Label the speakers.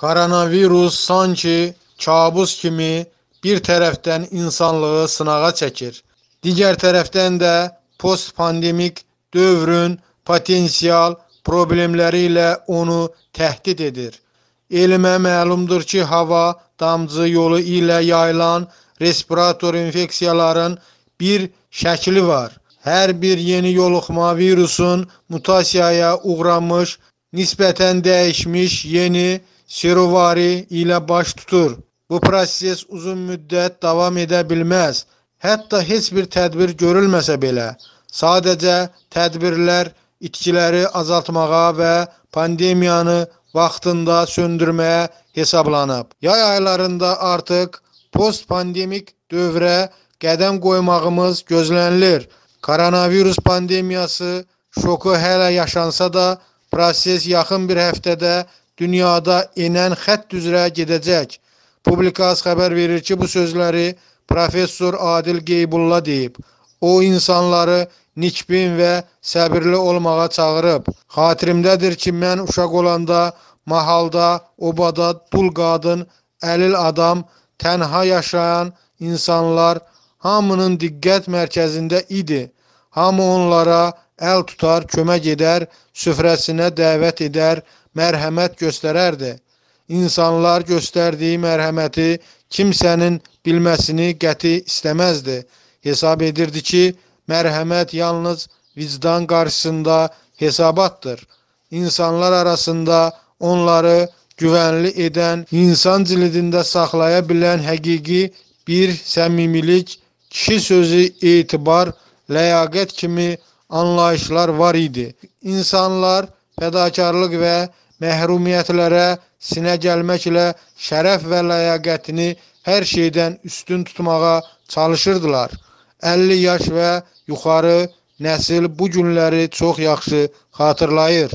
Speaker 1: Koronavirus sanki kabus kimi bir tərəfdən insanlığı sınağa çəkir, digər tərəfdən də postpandemik dövrün potensial problemləri ilə onu təhdid edir. Elmə məlumdur ki, hava damcı yolu ilə yayılan respirator infeksiyaların bir şəkli var. Hər bir yeni yoluxma virusun mutasiyaya uğramış, nisbətən dəyişmiş yeni serovari ilə baş tutur. Bu proses uzun müddət davam edə bilməz. Hətta heç bir tədbir görülməsə belə, sadəcə tədbirlər itkiləri azaltmağa və pandemiyanı vaxtında söndürməyə hesablanıb. Yay aylarında artıq postpandemik dövrə qədəm qoymağımız gözlənilir. Koronavirus pandemiyası şoku hələ yaşansa da, proses yaxın bir həftədə dünyada enən xətt üzrə gedəcək. Publikas xəbər verir ki, bu sözləri professor Adil Qeybulla deyib. O insanları nikbin və səbirli olmağa çağırıb. Xatirimdədir ki, mən uşaq olanda mahalda, obada dul qadın, əlil adam, tənha yaşayan insanlar hamının diqqət mərkəzində idi. Hamı onlara əl tutar, kömək edər, süfrəsinə dəvət edər, mərhəmət göstərərdi. İnsanlar göstərdiyi mərhəməti kimsənin bilməsini qəti istəməzdi. Hesab edirdi ki, mərhəmət yalnız vicdan qarşısında hesabatdır. İnsanlar arasında onları güvənli edən, insan cildində saxlaya bilən həqiqi bir səmimilik, kişi sözü, etibar, ləyaqət kimi anlayışlar var idi. İnsanlar fədakarlıq və məhrumiyyətlərə sinə gəlməklə şərəf və ləyaqətini hər şeydən üstün tutmağa çalışırdılar. 50 yaş və yuxarı nəsil bu günləri çox yaxşı xatırlayır.